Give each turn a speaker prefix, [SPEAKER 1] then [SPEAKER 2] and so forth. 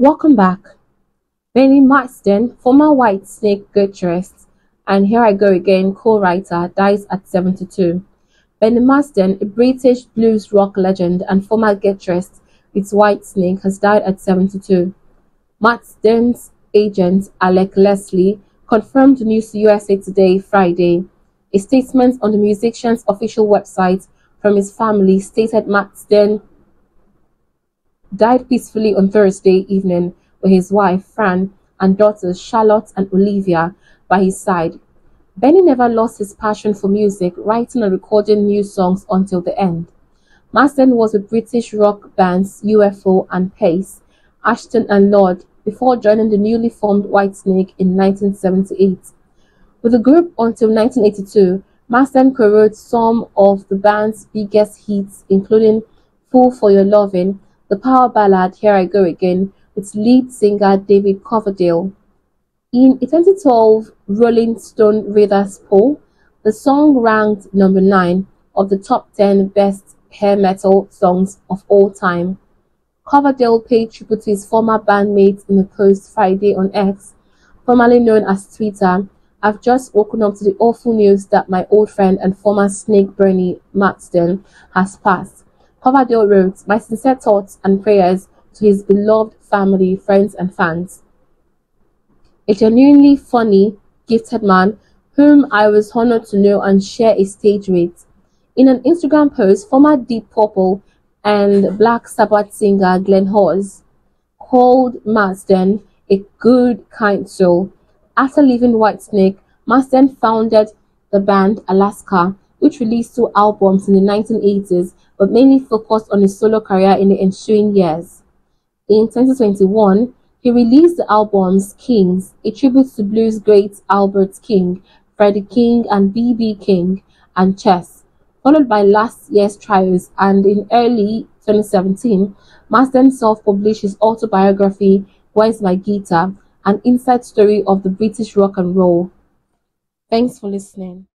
[SPEAKER 1] Welcome back. Bernie Marsden, former Whitesnake guitarist and Here I Go Again co-writer, dies at 72. Bernie Marsden, a British blues rock legend and former guitarist with Whitesnake, has died at 72. Marsden's agent, Alec Leslie, confirmed the news to USA Today Friday. A statement on the musician's official website from his family stated Marsden died peacefully on Thursday evening with his wife, Fran, and daughters, Charlotte and Olivia, by his side. Bernie never lost his passion for music, writing and recording new songs until the end. Marsden was with British rock bands UFO and Paice, Ashton and Lord, before joining the newly formed Whitesnake in 1978. With the group until 1982, Marsden co-wrote some of the band's biggest hits, including Fool for Your Loving, the power ballad Here I Go Again, with lead singer David Coverdale. In a 2012 Rolling Stone Readers poll, the song ranked number 9 of the top 10 best hair metal songs of all time. Coverdale paid tribute to his former bandmates in a post Friday on X, formerly known as Twitter. I've just woken up to the awful news that my old friend and former Snake Bernie Marsden has passed. Coverdale wrote, My sincere thoughts and prayers to his beloved family, friends, and fans. A genuinely funny, gifted man whom I was honored to know and share a stage with. In an Instagram post, former Deep Purple and Black Sabbath singer Glenn Hughes called Marsden a good, kind soul. After leaving Whitesnake, Marsden founded the band Alaska, which released two albums in the 1980s but mainly focused on his solo career in the ensuing years. In 2021, he released the albums Kings, a tribute to blues greats Albert King, Freddie King, and B.B. King, and Chess, followed by last year's Trios, and in early 2017, Marsden self-published his autobiography, Where's My Guitar, an inside story of the British rock and roll. Thanks for listening.